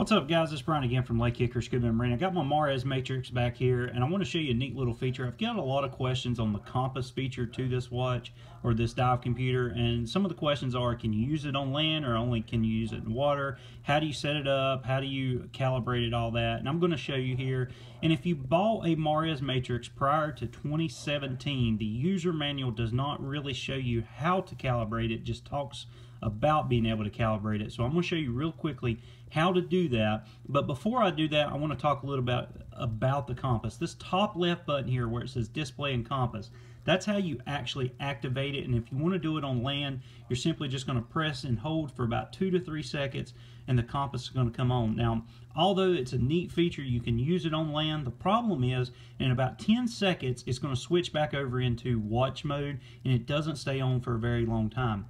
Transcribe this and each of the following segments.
What's up guys, it's Brian again from Lake Hickory Scuba Marina. I got my Mares Matrix back here and I want to show you a neat little feature. I've got a lot of questions on the compass feature to this watch or this dive computer and some of the questions are can you use it on land or only can you use it in water? How do you set it up? How do you calibrate it, all that? And I'm going to show you here. And if you bought a Mares Matrix prior to 2017, the user manual does not really show you how to calibrate it, just talks about being able to calibrate it. So I'm going to show you real quickly how to do that. But before I do that, I want to talk a little about about the compass. This top left button here where it says display and compass, that's how you actually activate it. And if you want to do it on land, you're simply just going to press and hold for about two to three seconds and the compass is going to come on. Now, although it's a neat feature, you can use it on land. The problem is in about 10 seconds, it's going to switch back over into watch mode and it doesn't stay on for a very long time.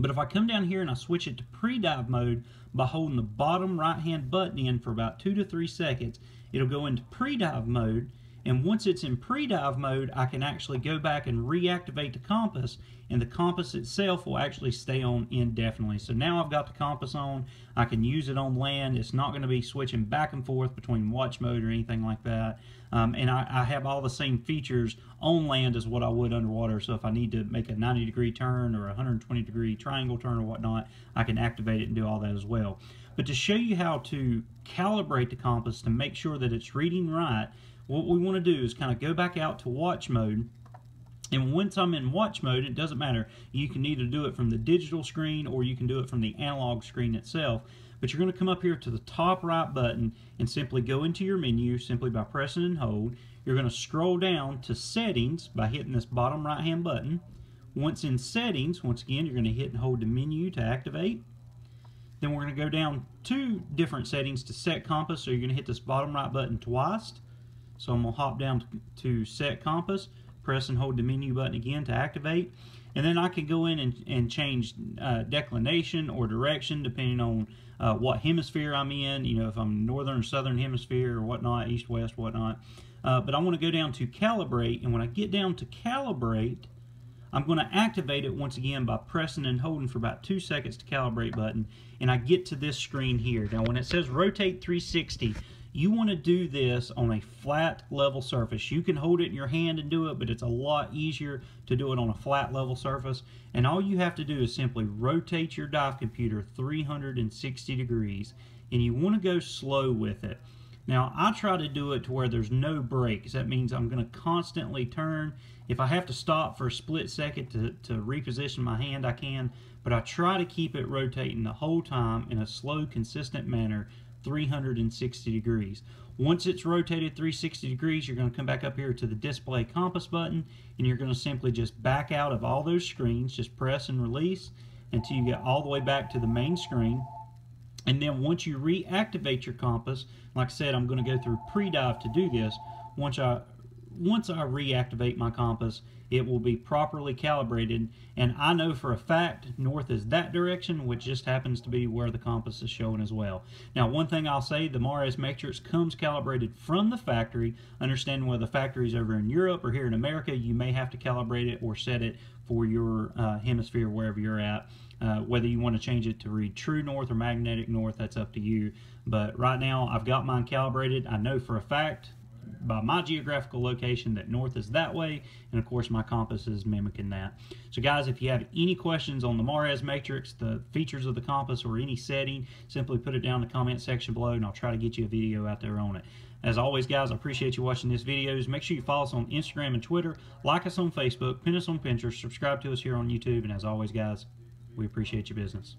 But if I come down here and I switch it to pre-dive mode by holding the bottom right hand button in for about two to three seconds, it'll go into pre-dive mode and once it's in pre-dive mode, I can actually go back and reactivate the compass and the compass itself will actually stay on indefinitely. So now I've got the compass on. I can use it on land. It's not going to be switching back and forth between watch mode or anything like that. Um, and I, I, have all the same features on land as what I would underwater. So if I need to make a 90 degree turn or a 120 degree triangle turn or whatnot, I can activate it and do all that as well. But to show you how to calibrate the compass to make sure that it's reading right, what we want to do is kind of go back out to watch mode and once I'm in watch mode, it doesn't matter. You can either do it from the digital screen or you can do it from the analog screen itself. But you're going to come up here to the top right button and simply go into your menu simply by pressing and hold. You're going to scroll down to settings by hitting this bottom right hand button. Once in settings, once again, you're going to hit and hold the menu to activate. Then we're going to go down two different settings to set compass. So you're going to hit this bottom right button twice. So I'm going to hop down to set compass, press and hold the menu button again to activate. And then I can go in and, and change uh, declination or direction depending on uh, what hemisphere I'm in, you know, if I'm northern or southern hemisphere or whatnot, east, west, whatnot. Uh, but I want to go down to calibrate, and when I get down to calibrate, I'm going to activate it once again by pressing and holding for about two seconds to calibrate button, and I get to this screen here. Now when it says rotate 360, you want to do this on a flat level surface. You can hold it in your hand and do it, but it's a lot easier to do it on a flat level surface. And all you have to do is simply rotate your dive computer 360 degrees and you want to go slow with it. Now I try to do it to where there's no breaks. That means I'm going to constantly turn. If I have to stop for a split second to, to reposition my hand, I can. But I try to keep it rotating the whole time in a slow, consistent manner 360 degrees. Once it's rotated 360 degrees, you're going to come back up here to the display compass button and you're going to simply just back out of all those screens, just press and release until you get all the way back to the main screen. And then once you reactivate your compass, like I said, I'm going to go through pre-dive to do this. Once I once I reactivate my compass, it will be properly calibrated. And I know for a fact north is that direction, which just happens to be where the compass is showing as well. Now, one thing I'll say, the Mares Matrix comes calibrated from the factory. Understanding whether the factory is over in Europe or here in America, you may have to calibrate it or set it for your uh, hemisphere wherever you're at. Uh, whether you want to change it to read true north or magnetic north, that's up to you. But right now, I've got mine calibrated. I know for a fact by my geographical location that north is that way and of course my compass is mimicking that. So guys if you have any questions on the Mares matrix the features of the compass or any setting simply put it down in the comment section below and I'll try to get you a video out there on it. As always guys I appreciate you watching this videos. Make sure you follow us on Instagram and Twitter. Like us on Facebook. Pin us on Pinterest. Subscribe to us here on YouTube. And as always guys we appreciate your business